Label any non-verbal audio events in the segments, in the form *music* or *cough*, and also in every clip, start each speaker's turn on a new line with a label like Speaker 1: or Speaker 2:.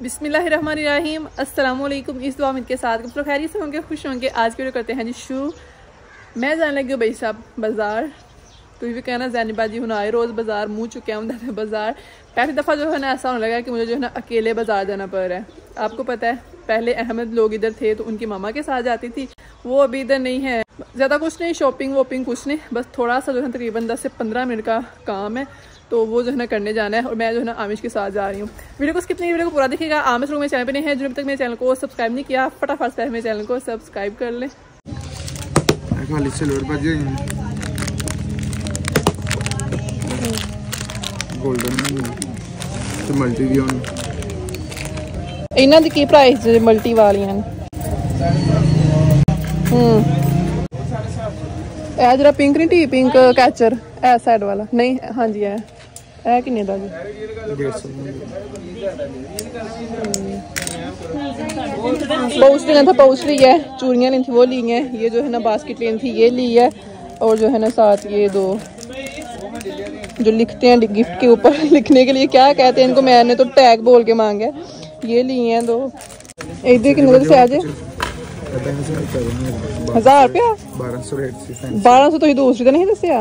Speaker 1: बिसमीम वालेकुम इस दुआ के साथ तो खैरियत से होंगे, खुश होंगे। आज के वीडियो करते हैं जी शू। मैं जाने लगी हूँ भाई साहब बाज़ार। तो भी कहना जैनी जी हूँ आए, रोज़ बाज़ार, मुँह चुके हैं बाज़ार। पहली दफ़ा जो है ना ऐसा होने लगा कि मुझे जो है ना अकेले बाज़ार जाना पड़ रहा है। आपको पता है, पहले अहमद लोग इधर थे तो उनकी मामा के साथ जाती थी। वो अभी इधर नहीं है। ज़्यादा कुछ नहीं शॉपिंग वॉपिंग कुछ नहीं। बस थोड़ा सा जो है तकरीबन दस से पंद्रह मिनट का काम है तो वो जो है ना करने जाना है और मैं जो है ना आमिश के साथ जा रही हूँ। वीडियो को स्किप नहीं वीडियो को पूरा देखिएगा। आमिश लोग मेरे चैनल पर नहीं है जो अभी तक मेरे चैनल को सब्सक्राइब नहीं किया फटाफट से मेरे चैनल को सब्सक्राइब कर लें। गोल्डन मल्टी मल्टी वाली ਇਹ ਜਿਹੜਾ ਪਿੰਕ ਨਹੀਂ ਟੀ ਪਿੰਕ ਕੈਚਰ ਐ ਸਾਈਡ ਵਾਲਾ ਨਹੀਂ ਹਾਂਜੀ ਐ ਇਹ ਕਿੰਨੇ ਦਾ ਜੀ 150 पाउच लेना था हम्म। पाउच ली है। चूड़ियाँ लेनी थी वो ली हैं। ये जो है ना बास्केट लेनी थी ये ली है। और जो है ना साथ ये दो। जो लिखते हैं गिफ्ट के ऊपर *laughs* लिखने के लिए क्या कहते हैं इनको मैंने तो टैग बोल के मांगे ये लिए हैं दो। एक दे कितने सहज है 1000 ਰੁਪਏ 1200 ਰੇਟ ਸੀ 1200 ਤੁਸੀਂ ਦੂਸਰੀ ਤਾਂ ਨਹੀਂ ਦੱਸਿਆ?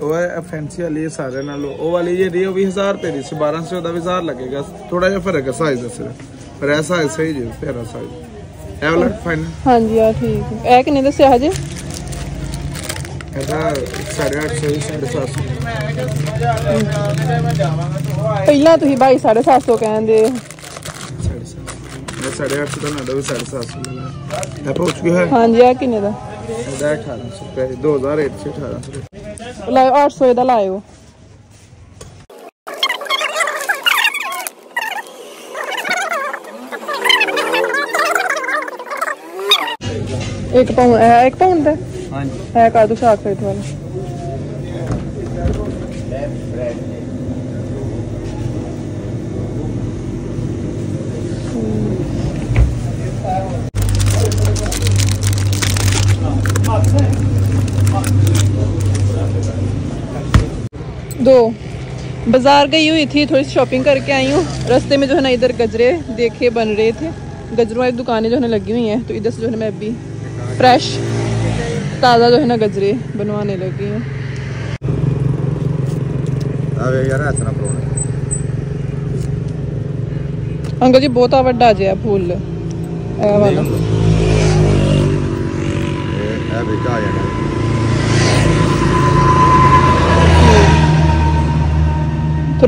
Speaker 2: ਉਹ ਫੈਂਸੀ ਵਾਲੀ ਸਾਰੇ ਨਾਲ। ਉਹ ਵਾਲੀ ਜਿਹੜੀ ਉਹ ਵੀ 1000 ਰੁਪਏ ਦੀ ਸੀ। 1200 ਦਾ ਵੀ 1000 ਲੱਗੇਗਾ। ਥੋੜਾ ਜਿਹਾ ਫ਼ਰਕ ਹੈ ਸਾਈਜ਼ ਦਾ ਸਿਰਫ। ਪਰ ਇਹ ਸਾਈਜ਼ ਸਹੀ ਜੀ ਤੇਰਾ ਸਾਈਜ਼ ਇਹ ਫਾਈਨ
Speaker 1: ਹਾਂਜੀ ਆ ਠੀਕ ਇਹ ਕਿੰਨੇ ਦੱਸਿਆ ਹਜੇ?
Speaker 2: ਇਹਦਾ 850 750
Speaker 1: ਪਹਿਲਾਂ ਤੁਸੀਂ ਭਾਈ 750 ਕਹਿੰਦੇ।
Speaker 2: ਮੈਂ 850 ਦਾ ਨਾ ਦੋ 750 अप्रोच भी है हाँ जी
Speaker 1: है किन्ने का अठारह
Speaker 2: सौ रुपया से अठारह सौ
Speaker 1: लाओ अठ सौ का एक पाउंड है एक पाउंड है हाँ जी है कर दो शाक फेट वाला बाज़ार गई हुई थी थोड़ी शॉपिंग करके आई हूँ। रास्ते में जो है ना इधर गजरे देखे बन रहे थे। गजरों वाली दुकानें जो है ना लगी हुई हैं। तो इधर से जो है ना मैं अभी फ्रेश ताज़ा जो है ना गजरे बनवाने लगी हूँ। अंकल जी बहुत वड्डा जहा फुल। वाला।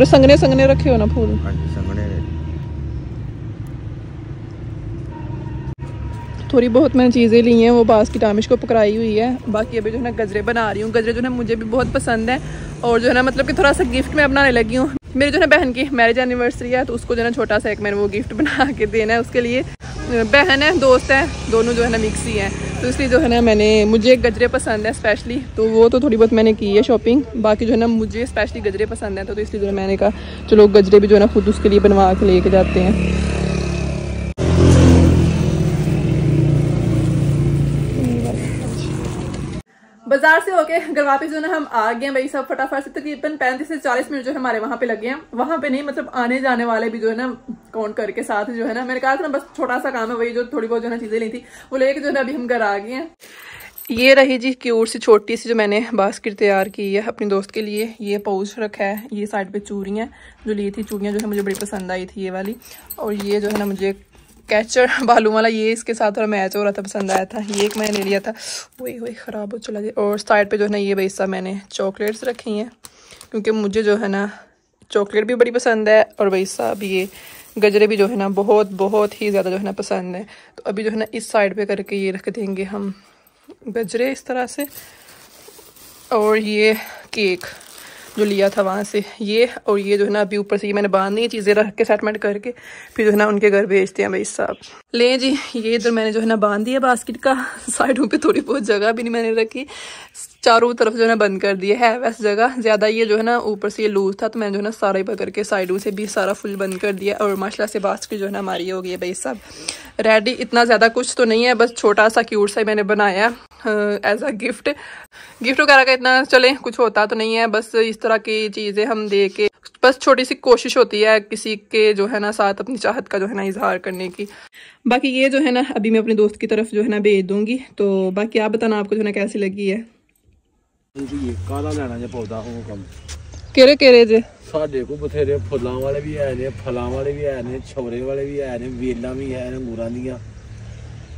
Speaker 1: थोड़े संगने संगने रखे हो ना फूल? थोड़ी बहुत मैंने चीज़ें ली हैं वो बास की टामिश को पकड़ाई हुई है। बाकी अभी जो है ना गजरे बना रही हूँ। गजरे जो है मुझे भी बहुत पसंद है और जो है ना मतलब कि थोड़ा सा गिफ्ट मैं बनाने लगी हूँ। मेरी जो है बहन की मैरिज एनिवर्सरी है तो उसको जो है ना छोटा सा एक मैंने वो गिफ्ट बना के देना है उसके लिए। बहन है दोस्त है दोनों जो है ना मिक्स ही हैं। तो इसलिए जो है ना मैंने मुझे गजरे पसंद है स्पेशली तो वो तो थोड़ी बहुत मैंने की है शॉपिंग बाकी जो है ना मुझे स्पेशली गजरे पसंद हैं तो, तो इसलिए जो है मैंने कहा चलो गजरे भी जो है ना खुद उसके लिए बनवा के लेके जाते हैं। होके घर वापस जो है हम आ गए भाई सब फटाफट से, तकरीबन पैंतीस से चालीस मिनट जो है हमारे वहाँ पे लगे हैं। वहाँ पे नहीं मतलब आने जाने वाले भी जो है ना काउंट करके साथ जो है ना, मैंने कहा था ना, बस छोटा सा काम है वही जो थोड़ी बहुत जो है चीज़ें ली थी, वो लेके जो है अभी हम घर आ गए हैं। ये रही जी क्यूट सी, छोटी सी जो मैंने बास्केट तैयार की है अपनी दोस्त के लिए। ये पाउच रखा है, ये साइड पे चूड़ियाँ जो ली थी चूड़ियाँ जो है मुझे बड़ी पसंद आई थी ये वाली। और ये जो है ना मुझे कैचर। बालू वाला ये इसके साथ थोड़ा मैच हो रहा था, पसंद आया था। ये एक मैंने ले लिया था। वही वही ख़राब हो चला गया। और साइड पे जो है ना, ये वैसा मैंने चॉकलेट्स रखी हैं, क्योंकि मुझे जो है ना, चॉकलेट भी बड़ी पसंद है और वैसा भी ये गजरे भी जो है ना, बहुत बहुत ही ज़्यादा जो है ना पसंद है। तो अभी जो है ना, इस साइड पे करके ये रख देंगे हम गजरे इस तरह से। और ये केक। जो लिया था वहाँ से, ये और ये जो है ना अभी ऊपर से ये मैंने है, चीज़ें रख के सेटमेंट करके, फिर जो है ना उनके घर भेजते हैं भाई साहब। ले जी, ये इधर मैंने जो है ना बाँध दिया बास्केट का, *laughs* साइडों पे थोड़ी बहुत जगह भी नहीं मैंने रखी, चारों तरफ़ जो है ना बंद कर दिया है वैसे जगह, ज़्यादा ये जो है ना ऊपर से ये लूज था तो मैंने जो है ना सारा ही पकड़ के साइडों से भी सारा फुल बंद कर दिया और माशाला से बास्केट जो है ना हमारी हो गई है भाई साहब। रेडी इतना ज़्यादा कुछ तो नहीं है, बस छोटा सा क्यूट सा मैंने बनाया। एज अ गिफ्ट गिफ्ट वगैरह का इतना चले कुछ होता तो नहीं है बस इस तरह की चीज़ें हम दे के बस छोटी सी कोशिश होती है किसी के जो है ना साथ अपनी चाहत का जो है ना इजहार करने की बाकी ये जो है ना अभी मैं अपने दोस्त की तरफ जो है ना भेज दूंगी तो बाकी आप बताना आपको जो है ना कैसी लगी है
Speaker 3: ਜੀ ਕਾਹਦਾ ਲੈਣਾ ਜੇ ਪੌਦਾ ਉਹ ਕੰਮ
Speaker 1: केरे केरे जे
Speaker 3: ਸਾਡੇ ਕੋਲ ਬਥੇਰੇ ਫੁੱਲਾਂ ਵਾਲੇ ਵੀ ਹੈ ਨੇ ਫਲਾਂ ਵਾਲੇ ਵੀ ਹੈ ਨੇ ਛੋਰੇ ਵਾਲੇ ਵੀ ਹੈ ਨੇ ਵੇਲਾਂ ਵੀ ਹੈ ਨੇ ਅੰਗੂਰਾਂ ਦੀਆਂ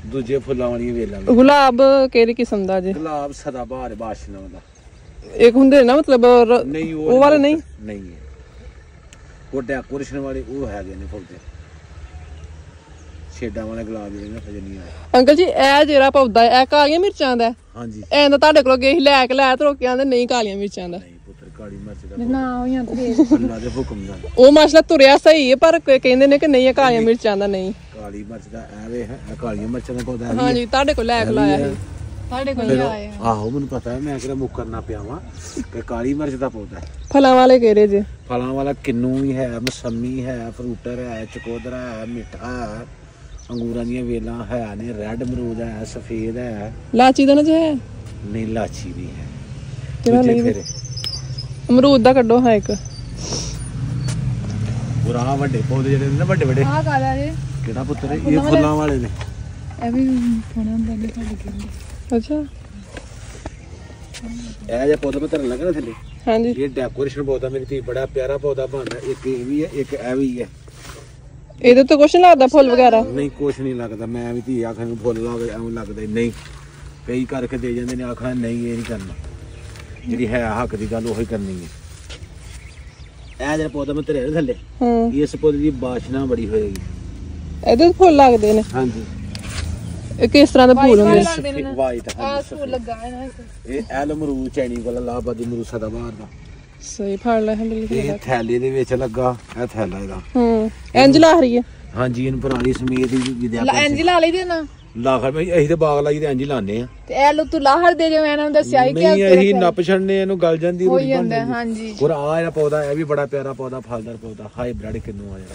Speaker 3: ਦੂਜੇ ਫੁੱਲਾਂ ਵਾਲੀਆਂ ਵੇਲਾਂ ਦਾ।
Speaker 1: ਗੁਲਾਬ ਕਿਹੜੀ ਕਿਸਮ ਦਾ ਜੀ?
Speaker 3: ਗੁਲਾਬ ਸਦਾਬਹਾਰ ਬਾਸ਼ਨਾ ਵਾਲਾ।
Speaker 1: ਇੱਕ ਹੁੰਦੇ ਨਾ ਮਤਲਬ
Speaker 3: ਨਹੀਂ
Speaker 1: ਉਹ ਵਾਲੇ ਨਹੀਂ?
Speaker 3: ਨਹੀਂ ਹੈ। ਉਹ ਵਾਲੇ ਉਹ ਹੈਗੇ ਨੇ ਫੁੱਲ ਤੇ। ਸ਼ੇਡਾਂ ਵਾਲੇ ਗੁਲਾਬ ਜਿਹੜੇ ਨੇ ਹਜੇ ਨਹੀਂ ਆਏ
Speaker 1: ਅੰਕਲ ਜੀ ਇਹ ਜਿਹੜਾ ਪੌਦਾ ਹੈ, ਇਹ ਕਾਲੀਆਂ ਮਿਰਚਾਂ ਦਾ
Speaker 3: ਹਾਂਜੀ।
Speaker 1: ਐਂ ਤਾਂ ਤੁਹਾਡੇ ਕੋਲ ਗਏ ਸੀ ਲੈ ਕੇ ਲੈ ਤੇ ਰੋਕੇ ਆਂਦੇ ਨਹੀਂ ਕਾਲੀਆਂ ਮਿਰਚਾਂ ਦਾ।
Speaker 3: ਨਹੀਂ ਪੁੱਤਰ ਕਾਲੀ ਮਿਰਚ ਦਾ
Speaker 4: ਨਾ
Speaker 1: ਉਹ ਮਾਸ਼ਾਅੱਲਾ ਤੁਰਿਆ ਸਹੀ ਪਰ ਕਹਿੰਦੇ ਨੇ ਕਿ ਨਹੀਂ ਇਹ ਕਾਲੀਆਂ ਮਿਰਚਾਂ ਦਾ ਨਹੀਂ।
Speaker 3: ਕਾਲੀ ਮਿਰਚ ਦਾ ਐਵੇਂ ਹੈ ਇਹ ਕਾਲੀਆਂ ਮਿਰਚਾਂ ਦਾ ਪੌਦਾ ਹੈ
Speaker 1: ਹਾਂਜੀ ਤੁਹਾਡੇ ਕੋਲ ਲੈ ਕੇ ਲਾਇਆ ਸੀ
Speaker 4: ਸਾਡੇ ਕੋਲ
Speaker 3: ਫਿਰ ਆਹੋ ਮੈਨੂੰ ਪਤਾ ਹੈ ਮੈਂ ਕਿਹੜਾ ਮੁੱਕਰਨਾ ਪਿਆ ਵਾਂ ਕਿ ਕਾਲੀ ਮਿਰਚ ਦਾ ਪੌਦਾ ਹੈ
Speaker 1: ਫਲਾਂ ਵਾਲੇ ਕੇਰੇ ਜੇ
Speaker 3: ਫਲਾਂ ਵਾਲਾ ਕਿੰਨੂ ਵੀ ਹੈ ਮਸੰਮੀ ਹੈ ਫਰੂਟਰ ਹੈ ਚਕੋਦਰਾ ਹੈ ਮਿੱਠਾ ਹੈ ਅੰਗੂਰਾਂ ਦੀਆਂ ਵੇਲਾਂ ਹੈ ਨੇ ਰੈੱਡ ਅਮਰੂਦ ਹੈ ਸਫੇਦ ਹੈ
Speaker 1: ਲਾਚੀ ਦਾ ਨਾ ਜੇ ਹੈ
Speaker 3: ਨਹੀਂ ਲਾਚੀ ਵੀ ਹੈ
Speaker 1: ਕਿਹੜਾ
Speaker 3: ਦੂਜੇ
Speaker 1: ਲਈ
Speaker 3: ਫਿਰ
Speaker 1: ਅਮਰੂਦ ਦਾ ਕੱਢੋ ਹਾਂ ਇੱਕ
Speaker 3: ਬੁਰਾ ਵੱਡੇ ਪੌਦੇ ਜਿਹੜੇ ਨੇ ਨਾ ਵੱਡੇ ਵੱਡੇ
Speaker 4: ਆਹ ਕਾਲਾ ਜੇ
Speaker 3: ਕਿਹੜਾ ਪੁੱਤਰ ਇਹ ਫੁੱਲਾਂ ਵਾਲੇ ਨੇ।
Speaker 4: ਇਹ ਵੀ ਸੋਹਣਾ ਹੁੰਦਾ ਨੇ ਸਾਡੇ ਕੋਲ।
Speaker 1: ਅੱਛਾ।
Speaker 3: ਇਹ ਜਿਹਾ ਪੌਦਾ ਮੈਂ ਤੇਰੇ ਲੱਗਣਾ ਥੱਲੇ।
Speaker 1: ਹਾਂਜੀ।
Speaker 3: ਇਹ ਡੈਕੋਰੇਸ਼ਨ ਪੌਦਾ ਮੇਰੀ ਧੀ ਬੜਾ ਪਿਆਰਾ ਪੌਦਾ ਬਣਦਾ ਇੱਕ ਇਹ ਵੀ ਹੈ ਇੱਕ ਇਹ ਵੀ ਹੈ।
Speaker 1: ਇਹਦੇ ਤੋਂ ਕੁਛ ਨੀ ਲੱਗਦਾ ਫੁੱਲ ਵਗੈਰਾ?
Speaker 3: ਨਹੀਂ ਕੁਛ ਨਹੀਂ ਲੱਗਦਾ। ਮੈਂ ਵੀ ਧੀ ਆਖਣ ਨੂੰ ਫੁੱਲ ਲਾ ਕੇ ਐਵੇਂ ਲੱਗਦਾ ਨਹੀਂ। ਕਈ ਕਰਕੇ ਦੇ ਜਾਂਦੇ ਨੇ ਆਖਣਾ ਨਹੀਂ ਇਹ ਨਹੀਂ ਕਰਨਾ। ਜਿਹੜੀ ਹੈ ਹੱਕ ਦੀ ਗੱਲ ਉਹੀ ਕਰਨੀ ਹੈ। ਇਹ ਜਿਹੜਾ ਪੌਦਾ ਮੈਂ ਤੇਰੇ ਥੱਲੇ।
Speaker 1: ਹਾਂ।
Speaker 3: ਇਸ ਪੌਦੇ ਦੀ ਬਾਸ਼ਨਾ ਬੜੀ ਹੋਏਗੀ।
Speaker 1: ਇਹਦੇ ਫੁੱਲ ਲੱਗਦੇ ਨੇ।
Speaker 3: ਹਾਂਜੀ।
Speaker 1: ਇਹ ਕਿਸ ਤਰ੍ਹਾਂ ਦੇ ਫੁੱਲ ਹੁੰਦੇ ਨੇ?
Speaker 3: ਵਾਈਟ ਹਾਂਜੀ।
Speaker 4: ਫੁੱਲ ਲੱਗਾ ਹੈ ਨਾ।
Speaker 3: ਇਹ ਐਲ ਮਰੂ ਚੈਣੀ ਵਾਲਾ ਲਾਬਾਦੀ ਮਰੂ ਸਦਾਬਾਰ ਦਾ
Speaker 1: ਸਹੀ ਫੜ ਲੈ ਹੈ ਬਿਲਕੁਲ
Speaker 3: ਇਹ ਥੈਲੇ ਦੇ ਵਿੱਚ ਲੱਗਾ ਇਹ ਥੈਲਾ ਇਹਦਾ।
Speaker 1: ਹੂੰ ਇੰਜ ਲਾ ਰਹੀ ਹੈ?
Speaker 3: ਹਾਂਜੀ ਇਹਨੂੰ ਪੁਰਾਣੀ ਸਮੇਤ ਦੀ ਵਿਦਿਆ
Speaker 4: ਲਾ ਇੰਜ ਲਾ ਲਈ ਦੇ ਨਾ?
Speaker 3: ਲਾਖਰ ਮੈਂ ਅਸੀਂ ਤੇ ਬਾਗ ਲਾਈ ਤੇ ਇੰਜ ਹੀ ਲਾਉਂਦੇ ਆ
Speaker 4: ਤੇ ਇਹ ਲੋ ਤੂੰ ਲਾਹਰ ਦੇ ਜਿਵੇਂ ਇਹਨਾਂ ਨੂੰ ਦੱਸਿਆ ਹੀ ਕਿ
Speaker 3: ਨਹੀਂ ਅਸੀਂ ਨੱਪ ਛੜਨੇ ਇਹਨੂੰ ਗਲ ਜਾਂਦੀ ਬਣ
Speaker 4: ਜਾਂਦਾ
Speaker 3: ਜਾਂਦੀ
Speaker 4: ਹਾਂਜੀ।
Speaker 3: ਹੋਰ ਆ ਜਿਹੜਾ ਪੌਦਾ ਇਹ ਵੀ ਬੜਾ ਪਿਆਰਾ ਪੌਦਾ ਫਲਦਾਰ ਪੌਦਾ ਹਾਈਬ੍ਰਿਡ ਕਿੰਨੂ ਆ ਜਿਹੜਾ।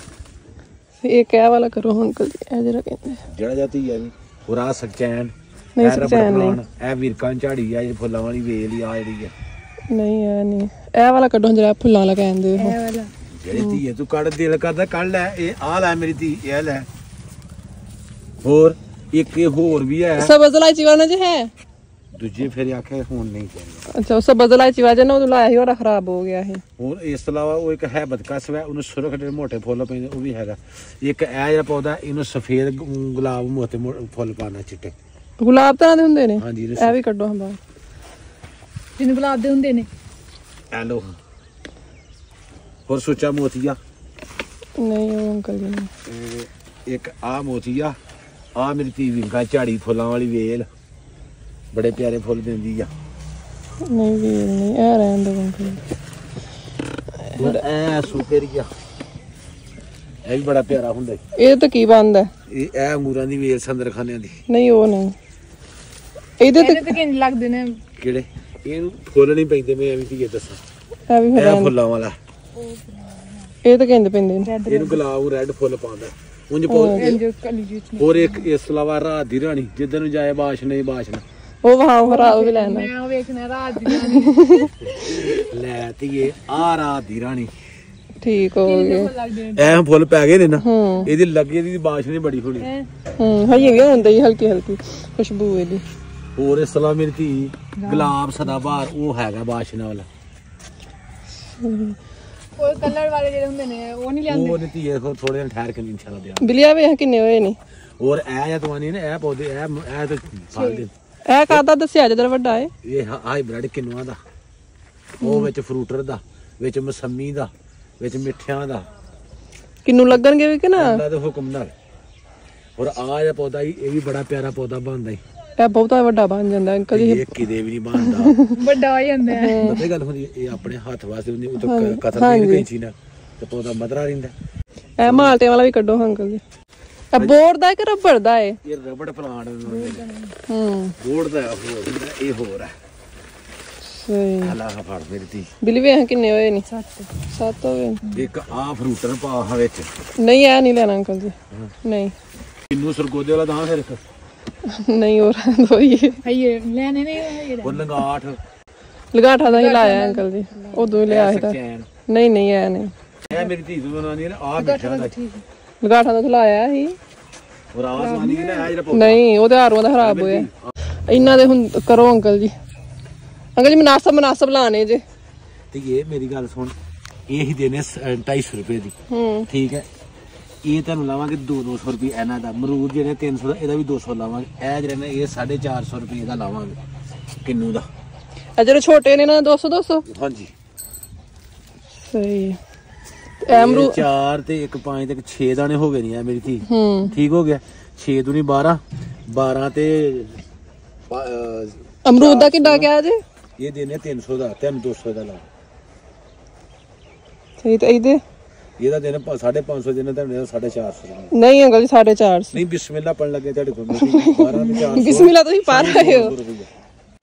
Speaker 1: ਇਹ ਕਹਿ ਵਾਲਾ ਕਰੋ ਅੰਕਲ ਜੀ ਇਹ ਜਿਹੜਾ ਕਹਿੰਦੇ।
Speaker 3: ਜਿਹੜਾ ਜਾਤੀ ਹੈ ਵੀ ਹੋਰ ਆ ਸਕਚੈਨ
Speaker 1: ਨਹੀਂ,
Speaker 3: ਇਹ
Speaker 1: ਸਕਚੈਨ ਨਹੀਂ।
Speaker 3: ਇਹ ਵਿਰਕਾਂ ਝਾੜੀ ਆ ਇਹ ਫੁੱਲਾਂ ਵਾਲੀ ਵੇਲ ਹੀ ਆ ਜਿਹੜੀ ਆ।
Speaker 1: ਨਹੀਂ ਇਹ ਨਹੀਂ। ਇਹ ਵਾਲਾ ਕੱਢੋ ਜਿਹੜਾ ਫੁੱਲਾਂ ਵਾਲਾ ਕਹਿੰਦੇ
Speaker 4: ਇਹ ਵਾਲਾ।
Speaker 3: ਜਿਹੜੀ ਧੀ ਹੈ ਤੂੰ ਕੱਢ ਦਿਲ ਕਰਦਾ ਕੱਢ ਲੈ ਇਹ ਆ ਲੈ ਮੇਰੀ ਧੀ ਇਹ ਲੈ। ਹੋਰ ਇੱਕ ਇਹ ਹੋਰ ਵੀ ਹੈ।
Speaker 1: ਸਬਜ਼ ਇਲਾਇਚੀ ਵਾਲਾ ਜੇ ਹੈ।
Speaker 3: ਦੂਜੇ ਫਿਰ ਆਖੇ ਹੁਣ ਨਹੀਂ ਚਾਹੀਦਾ
Speaker 1: ਅੱਛਾ ਇਲਾਇਚੀ ਵਾਲਾ ਜੇ ਨਾ ਉਹ ਲਾਇਆ ਸੀ ਉਹ ਖਰਾਬ ਹੋ ਗਿਆ ਇਹ।
Speaker 3: ਹੋਰ ਇਸ ਤੋਂ ਇਲਾਵਾ ਉਹ ਇੱਕ ਹੈ ਬਦਕਸ ਹੈ ਉਹਨੂੰ ਸੁਰਖ ਦੇ ਮੋਟੇ ਫੁੱਲ ਪੈਂਦੇ ਉਹ ਵੀ ਹੈਗਾ। ਇੱਕ ਇਹ ਜਿਹੜਾ ਪੌਦਾ ਇਹਨੂੰ ਸਫੇਦ ਗੁ- ਗੁਲਾਬ ਮੋਟੇ ਮੋ- ਫੁੱਲ ਪਾਣਾ ਚਿੱਟੇ।
Speaker 1: ਗੁਲਾਬ ਤਰ੍ਹਾਂ ਦੇ ਹੁੰਦੇ ਨੇ?
Speaker 3: ਹਾਂਜੀ
Speaker 1: ਇਹ ਵੀ ਕੱਢੋ ਹਾਂ ਬਾਹਰ।
Speaker 4: ਜਿਹਨੂੰ ਗੁਲਾਬ ਦੇ ਹੁੰਦੇ ਨੇ।
Speaker 3: ਐਲੋ ਹੋਰ ਸੁੱਚਾ ਮੋਤੀਆ?
Speaker 1: ਨਹੀਂ ਉਹ ਅੰਕਲ ਜੀ
Speaker 3: ਤੇ ਇੱਕ ਆ ਮੋਤੀਆ ਆ ਮੇਰੀ ਧੀ ਵਿੰਗਾ ਝਾੜੀ ਫੁੱਲਾਂ ਵਾਲੀ ਵੇਲ। ਬੜੇ ਪਿਆਰੇ ਫੁੱਲ ਦਿੰਦੀ ਆ।
Speaker 1: ਨਹੀਂ ਵੀ ਨਹੀਂ ਇਹ ਰਹਿਣ ਦੋ।
Speaker 3: ਹੋਰ ਐ ਸੁਕਰੀਆ ਇਹ ਵੀ ਬੜਾ ਪਿਆਰਾ ਹੁੰਦਾ।
Speaker 1: ਇਹ ਤਾਂ ਕੀ ਬੰਦ ਹੈ
Speaker 3: ਇਹ ਇਹ ਅੰਗੂਰਾਂ ਦੀ ਵੇਲ ਸੰਦਰ ਖਾਨਿਆਂ ਦੀ।
Speaker 1: ਨਹੀਂ ਉਹ ਨਹੀਂ। ਇਹਦੇ ਤੇ
Speaker 4: ਕਿੰਨੇ ਲੱਗਦੇ ਨੇ?
Speaker 3: ਕਿਹੜੇ? ਇਹਨੂੰ ਫੁੱਲ ਨਹੀਂ ਪੈਂਦੇ ਮੈਂ ਐਵੇਂ ਧੀਏ ਦੱਸਾਂ।
Speaker 1: ਇਹ ਵੀ ਫਿਰ
Speaker 3: ਫੁੱਲਾਂ ਵਾਲਾ।
Speaker 1: ਇਹ ਤਾਂ ਕਹਿੰਦੇ ਪੈਂਦੇ ਨੇ।
Speaker 3: ਇਹਨੂੰ ਗੁਲਾਬ ਰੈੱਡ ਫੁੱਲ ਪਾਉਂਦਾ। ਉਂਝ ਹੋਰ। ਇੱਕ ਇਸ ਤੋਂ ਇਲਾਵਾ ਰਾਤ ਦੀ ਰਾਣੀ ਜਿੱਦਨ ਨੂੰ ਜਾਏ ਬਾਸ਼ਨਾ ਹੀ ਬਾਸ਼ਨਾ
Speaker 1: ਉਹ ਵਾਹ ਉਹ ਵੀ ਲੈਣਾ
Speaker 4: ਮੈਂ ਉਹ ਵੇਖਣਾ ਰਾਤ ਦੀਆਂ *laughs*
Speaker 3: ਲੈ ਧੀਏ ਆ ਰਾਤ ਦੀ ਰਾਣੀ।
Speaker 1: ਠੀਕ ਹੋ ਗਏ
Speaker 4: ਨੇ
Speaker 3: ਐ ਫੁੱਲ ਪੈ ਗਏ ਨੇ ਨਾ ਇਹਦੀ ਲੱਗੀ ਦੀ ਬਾਸ਼ਨਾ ਬੜੀ ਹੋਣੀ
Speaker 1: ਹੂੰ? ਹਈ ਵੀ ਹੁੰਦੀ ਹੀ ਹਲਕੀ ਹਲਕੀ ਖੁਸ਼ਬੂ ਇਹਦੀ।
Speaker 3: ਹੋਰ ਇਸ ਤੋਂ ਇਲਾਵਾ ਮੇਰੀ ਧੀ ਗੁਲਾਬ ਸਦਾਬਹਾਰ ਉਹ ਹੈਗਾ ਬਾਸ਼ਨਾ ਵਾਲਾ।
Speaker 4: ਉਹ ਕਲਰ ਵਾਲੇ ਜਿਹੜੇ ਹੁੰਦੇ ਨੇ ਉਹ ਨਹੀਂ ਲਿਆਂਦੇ
Speaker 3: ਉਹ ਨੇ ਧੀਏ ਥੋੜੇ ਦਿਨ ਠਹਿਰ ਕੇ ਇਨਸ਼ਾਅੱਲਾ ਦਿਆ
Speaker 1: ਬਿਲਿਆ ਵੇਖ ਕਿੰਨੇ ਹੋਏ ਨੇ?
Speaker 3: ਹੋਰ ਇਹ ਜਾਂ ਤਵਾਨੀ ਨੇ ਇਹ ਪੌਦੇ ਤੇ ਫਲ ਦੇ।
Speaker 1: ਇਹ ਕਾਦਾ ਦੱਸਿਆ ਜਦੋਂ ਵੱਡਾ ਏ?
Speaker 3: ਇਹ ਹਾਈਬ੍ਰਿਡ ਕਿੰਨੂਆਂ ਦਾ। ਉਹ ਵਿੱਚ ਫਰੂਟਰ ਦਾ ਵਿੱਚ ਮਸੰਮੀ ਦਾ ਵਿੱਚ ਮਿੱਠਿਆਂ ਦਾ।
Speaker 1: ਕਿੰਨੂ ਲੱਗਣਗੇ ਵੀ ਕਿ ਨਾ?
Speaker 3: ਅੱਲਾ ਦੇ ਹੁਕਮ ਨਾਲ। ਔਰ ਆ ਜਿਹੜਾ ਪੌਦਾ ਈ, ਇਹ ਵੀ ਬੜਾ ਪਿਆਰਾ ਪੌਦਾ ਬਣਦਾ ਈ
Speaker 1: ਇਹ ਬਹੁਤਾ ਵੱਡਾ ਬਣ ਜਾਂਦਾ ਅੰਕਲ ਜੀ
Speaker 3: ਇਹ ਕਿਤੇ ਵੀ ਨਹੀਂ ਬਣਦਾ। *laughs*
Speaker 4: ਵੱਡਾ ਹੋ ਜਾਂਦਾ। ਹੈ।
Speaker 3: ਪਤਾ ਗੱਲ ਹੁੰਦੀ ਹੈ, ਇਹ ਆਪਣੇ ਹੱਥ ਵਾਸਤੇ ਹੁੰਦੀ ਉਹ ਤਾਂ ਕਤਰ ਨਹੀਂ ਕੈਂਚੀ ਨਾਲ। ਤੇ ਪੌਦਾ ਮਦਰਾ ਰਹਿੰਦਾ।
Speaker 1: ਇਹ ਮਾਲਟੇ ਵਾਲਾ ਵੀ ਕੱਢੋ ਅੰਕਲ ਜੀ ਬੋਰਡ ਦਾ ਹੈ ਕਿ ਰਬੜ ਦਾ ਏ?
Speaker 3: ਇਹ ਰਬੜ ਪਲਾਂਟ
Speaker 1: ਹੂੰ
Speaker 3: ਬੋਰਡ ਦਾ ਹੋਰ ਇਹ ਹੋਰ ਹੈ
Speaker 1: ਸਹੀ।
Speaker 3: ਅੱਲਾ ਫੜ ਮੇਰੀ ਧੀ।
Speaker 1: ਬਿੱਲੀ ਵੇਖ ਕਿੰਨੇ ਹੋਏ ਨੇ। ਸੱਤ। ਸੱਤ ਹੋਏ ਨੇ।
Speaker 3: ਇੱਕ ਆ ਫਰੂਟਰ ਪਾ ਹਾਂ ਵਿੱਚ।
Speaker 1: ਨਹੀਂ ਇਹ ਨਹੀਂ ਲੈਣਾ ਅੰਕਲ ਜੀ। ਨਹੀਂ।
Speaker 3: ਕਿੰਨੂ ਸਰਗੋਦੇ ਵਾਲਾ ਦਾਂ ਫਿਰ ਇੱਕ?
Speaker 1: ਨਹੀਂ ਹੋਰ ਦੋਈ
Speaker 4: ਹਈਏ ਲੈਣੇ ਨੇ ਹਈਏ
Speaker 3: ਉਹ ਲੰਗਾਠ
Speaker 1: ਲਗਾਠਾ ਦਾ ਹੀ ਲਾਇਆ ਅੰਕਲ ਜੀ। ਉਦੋਂ ਹੀ ਲਿਆ ਸੀ ਨਹੀਂ ਨਹੀਂ ਐ ਨਹੀਂ।
Speaker 3: ਇਹ ਮੇਰੀ ਧੀ ਨੂੰ ਬਣਾਉਣੀ ਹੈ ਨਾ ਆ ਮਿੱਠਾ ਦਾ
Speaker 1: ਲਗਾਠਾਂ ਦਾ ਖਲਾਇਆ ਸੀ।
Speaker 3: ਔਰ ਆਵਾਜ਼ ਹੈ ਨਾ ਇਹ ਜਿਹੜਾ
Speaker 1: ਨਹੀਂ ਉਹਦੇ ਹਾਰੋਂ ਦਾ ਖਰਾਬ ਹੋਇਆ। ਇਹਨਾਂ ਦੇ ਹੁਣ ਕਰੋ ਅੰਕਲ ਜੀ। ਅੰਕਲ ਜੀ ਮਨਾਸਬ ਮਨਾਸਬ ਲਾਣੇ ਜੇ।
Speaker 3: ਤੇ ਇਹ ਮੇਰੀ ਗੱਲ ਸੁਣ ਇਹ ਹੀ ਦੇਣੇ 250 ਰੁਪਏ ਦੀ।
Speaker 1: ਹੂੰ।
Speaker 3: ਠੀਕ ਹੈ। ਇਹ ਤੁਹਾਨੂੰ ਲਾਵਾਂਗੇ 2-200 ਰੁਪਏ ਇਹਨਾਂ ਦਾ। ਮਰੂਦ ਜਿਹੜੇ 300 ਦਾ ਇਹਦਾ ਵੀ 200 ਲਾਵਾਂਗੇ। ਇਹ ਜਿਹੜੇ ਨੇ ਇਹ 450 ਰੁਪਏ ਦਾ ਲਾਵਾਂਗੇ ਕਿੰਨੂ ਦਾ।
Speaker 1: ਇਹ ਜਿਹੜੇ ਛੋਟੇ ਨੇ ਨਾ 200 200
Speaker 3: ਹਾਂਜੀ।
Speaker 1: ਸਹੀ। ਐ ਅਮਰੂ
Speaker 3: ਇਹ ਚਾਰ ਤੇ ਇੱਕ ਪੰਜ ਤੇ ਇੱਕ 6 ਦਾਣੇ ਹੋ ਗਏ ਨਹੀਂ ਆ ਮੇਰੀ
Speaker 1: ਹੂੰ
Speaker 3: ਠੀਕ ਹੋ ਗਿਆ? 6 ਦੂਣੀ 12 12 ਤੇ
Speaker 1: ਅਮਰੂਦ ਦਾ ਕਿੱਡਾ ਕਿਹਾ ਜੇ?
Speaker 3: ਇਹ ਦੇਣੇ 300 ਦਾ ਤੈਨੂੰ 200 ਦਾ ਲਾ।
Speaker 1: ਸਹੀ ਤੇ ਇਹਦੇ?
Speaker 3: ਇਹਦਾ ਦੇਣੇ 550 ਦੇਣੇ ਤੁਹਾਨੂੰ 450 ਦਾ
Speaker 1: ਨਹੀਂ ਅੰਕਲ ਜੀ 450
Speaker 3: ਨਹੀਂ ਬਿਸਮਿਲ੍ਲਾ ਪੜਨ ਲੱਗੇ ਤੁਹਾਡੇ ਕੋਲ ਮੇਰੀ 12 ਤੇ 400
Speaker 1: ਬਿਸਮਿਲ੍ਲਾ ਤੁਸੀਂ ਪਾ ਰਹੇ ਹੋ।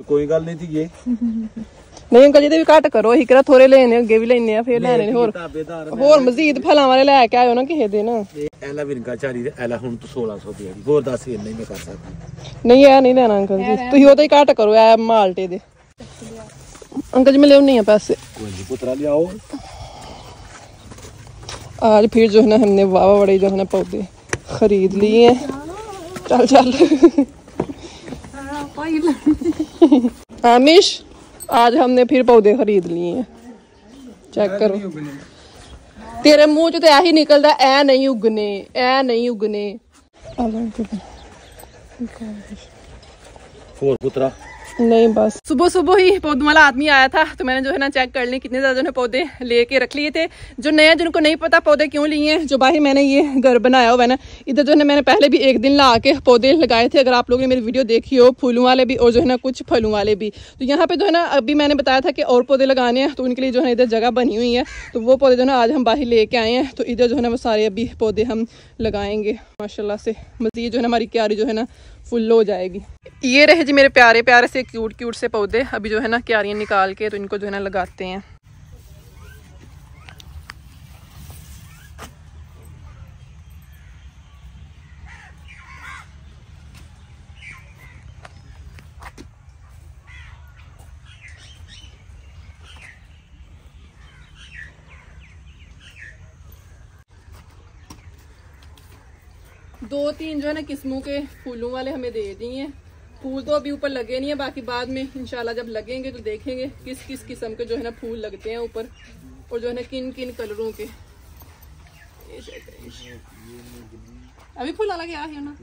Speaker 3: ਕੋਈ ਗੱਲ ਨਹੀਂ ਧੀਏ।
Speaker 1: ਨਹੀਂ ਅੰਕਲ ਜੀ ਦੇ ਵੀ ਘੱਟ ਕਰੋ ਅਸੀਂ ਕਿਹੜਾ ਥੋੜੇ ਲੈਣੇ ਅੱਗੇ ਵੀ ਲੈਣੇ ਆ ਫੇਰ ਲੈਣੇ ਨੇ ਹੋਰ
Speaker 3: ਤਾਬੇਦਾਰ
Speaker 1: ਹੋਰ ਮਜ਼ੀਦ ਫਲਾਂ ਵਾਲੇ ਲੈ ਕੇ ਆਇਓ ਨਾ ਕਿਸੇ ਦਿਨ
Speaker 3: ਇਹ ਐਲਾ ਵਿਰਗਾ ਚਾਰੀ ਤੇ ਐਲਾ ਹੁਣ ਤੂੰ 1600 ਦੀ ਹੋਰ ਦੱਸ ਇੰਨਾ ਹੀ ਮੈਂ ਕਰ ਸਕਦਾ
Speaker 1: ਨਹੀਂ ਇਹ ਨਹੀਂ ਲੈਣਾ ਅੰਕਲ ਜੀ ਤੁਸੀਂ ਉਹਦਾ ਹੀ ਘੱਟ ਕਰੋ ਐ ਮਾਲਟੇ ਦੇ ਅੰਕਲ ਜੀ ਮੈਂ ਲਿਆਉਣੀ ਆ ਪੈਸੇ
Speaker 3: ਕੋਈ ਨਹੀਂ ਪੁੱਤਰਾ ਲਿਆਓ
Speaker 1: आज फिर जो है ना हमने वावा बड़े जो है ना पौधे खरीद लिए हैं चल चल आमिश आज हमने फिर पौधे खरीद लिए हैं चेक करो तेरे मुंह च तो ऐ ही निकलदा ऐ नहीं उगने ऐ नहीं उगने
Speaker 3: ਹੋਰ ਪੁੱਤਰਾ
Speaker 1: नहीं बस सुबह सुबह ही पौधों वाला आदमी आया था तो मैंने जो है ना चेक कर ली कितने ज़्यादा जो है पौधे लेके रख लिए थे जो नया जिनको नहीं पता पौधे क्यों लिए हैं जो बाहर मैंने ये घर बनाया हुआ है ना इधर जो है ना मैंने पहले भी एक दिन ला के पौधे लगाए थे अगर आप लोगों ने मेरी वीडियो देखी हो फूलों वाले भी और जो है ना कुछ फलों वाले भी तो यहाँ पे जो है ना अभी मैंने बताया था कि और पौधे लगाने हैं तो उनके लिए जो है इधर जगह बनी हुई है तो वो पौधे जो है ना आज हम बाहर लेके आए हैं तो इधर जो है ना वो सारे अभी पौधे हम लगाएँगे माशाल्लाह से मजीद जो है हमारी क्यारी जो है ना फुल हो जाएगी ये रहे जी मेरे प्यारे प्यारे से क्यूट क्यूट से पौधे अभी जो है ना क्यारियाँ निकाल के तो इनको जो है ना लगाते हैं। दो तीन जो है ना किस्मों के फूलों वाले हमें दे दिए। फूल तो अभी ऊपर लगे नहीं है बाकी बाद में इंशाल्लाह जब लगेंगे तो देखेंगे किस किस किस्म के जो है ना फूल लगते हैं ऊपर और जो है ना किन किन कलरों के। अभी फूल वाला क्या है ना?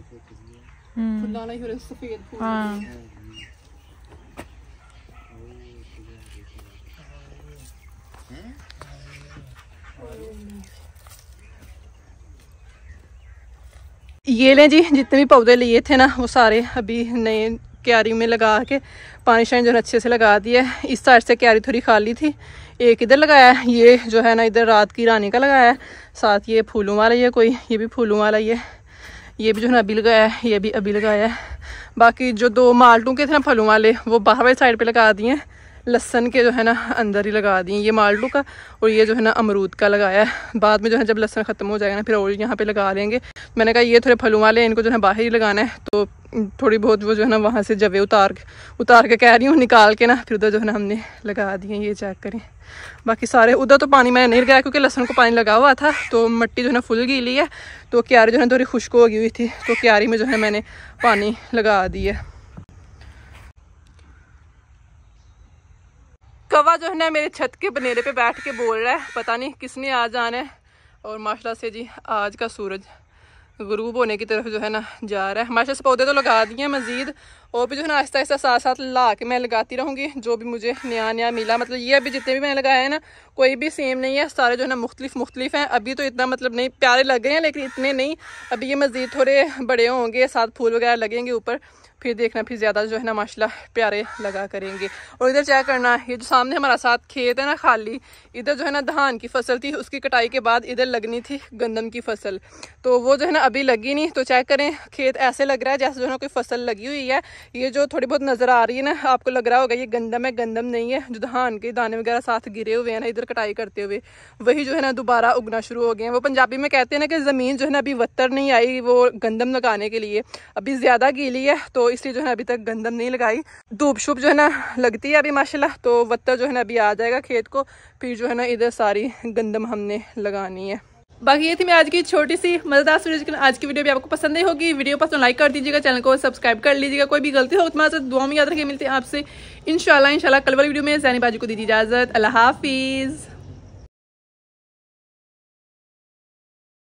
Speaker 1: फूल वाला ही हो रहा है, सफ़ेद फूल ये लें जी, जितने भी पौधे लिए थे ना, वो सारे अभी नए क्यारी में लगा के पानी शानी जो है अच्छे से लगा दिया इस साइड से क्यारी थोड़ी खाली थी। एक इधर लगाया है, ये जो है ना, इधर रात की रानी का लगाया है। साथ ये फूलों वाला ये कोई, ये भी फूलों वाला ये ये भी जो है ना, अभी लगाया है, ये भी अभी लगाया है। बाकी जो दो माल्टों के थे ना फलों वाले, वो बाहर वाली साइड पे लगा दिए हैं। लहसन के जो है ना अंदर ही लगा दिए ये माल्टू का और ये जो है ना अमरूद का लगाया है। बाद में जो है जब लहसन ख़त्म हो जाएगा ना फिर और यहाँ पे लगा लेंगे मैंने कहा ये थोड़े फलों वाले हैं, इनको जो है बाहर ही लगाना है। तो थोड़ी बहुत वो जो है ना वहाँ से जवे उतार उतार के कह रही हूँ निकाल के ना फिर उधर जो है ना हमने लगा दिए ये चेक करें। बाकी सारे उधर तो पानी मैंने नहीं लगाया क्योंकि लहसुन को पानी लगा हुआ था तो मिट्टी जो है ना फुल गीली है। तो क्यारी जो है थोड़ी खुश्क हो गई हुई थी तो क्यारी में जो है मैंने पानी लगा दिया कवा जो है ना मेरे छत के बनेरे पे बैठ के बोल रहा है। पता नहीं किसने आ जाना है। और माशाल्लाह से जी, आज का सूरज गरूब होने की तरफ़ जो है ना जा रहा है। माशाल्लाह से पौधे तो लगा दिए मज़ीद। और भी जो है ना आहिस्ता आहिस्ता साथ साथ ला के मैं लगाती रहूँगी, जो भी मुझे नया नया मिला। मतलब ये अभी जितने भी मैंने लगाए हैं ना, कोई भी सेम नहीं है। सारे जो है ना मुख्तलिफ़ मुख्तलिफ़ हैं। अभी तो इतना मतलब नहीं, प्यारे लग गए हैं, लेकिन इतने नहीं। अभी ये मज़ीद थोड़े बड़े होंगे, साथ फूल वगैरह लगेंगे ऊपर। फिर देखना फिर ज़्यादा जो है ना माशाल्लाह प्यारे लगा करेंगे। और इधर चेक करना ये जो सामने हमारा साथ खेत है ना खाली, इधर जो है ना धान की फ़सल थी, उसकी कटाई के बाद इधर लगनी थी गंदम की फ़सल। तो वो जो है ना अभी लगी नहीं तो चेक करें, खेत ऐसे लग रहा है जैसे जो है ना कोई फ़सल लगी हुई है। ये जो थोड़ी बहुत नज़र आ रही है ना, आपको लग रहा होगा ये गंदम है, गंदम नहीं है, जो धान के दाने वगैरह साथ गिरे हुए हैं ना इधर कटाई करते हुए, वही जो है ना दोबारा उगना शुरू हो गए हैं। वो पंजाबी में कहते हैं ना कि ज़मीन जो है ना अभी वत्तर नहीं आई वो गंदम लगाने के लिए, अभी ज़्यादा गीली है तो इसलिए जो है अभी तक गंदम नहीं लगाई। धूप शुप जो है ना लगती है अभी, माशाल्लाह तो वत्ता जो है ना अभी आ जाएगा खेत को। फिर जो है ना इधर सारी गंदम हमने लगानी है। बाकी ये थी मैं आज की छोटी सी मज़ेदार सूरज आज की वीडियो भी आपको पसंद ही होगी। वीडियो पसंद लाइक कर दीजिएगा, चैनल को सब्सक्राइब कर लीजिएगा। कोई भी गलती हो तो मैं दुआ में याद रखिए। मिलती है आपसे इनशाला इनशाला कल वाली वीडियो में जैनी बाजी को दीजिए इजाज़त। अल्लाह हाफिज़।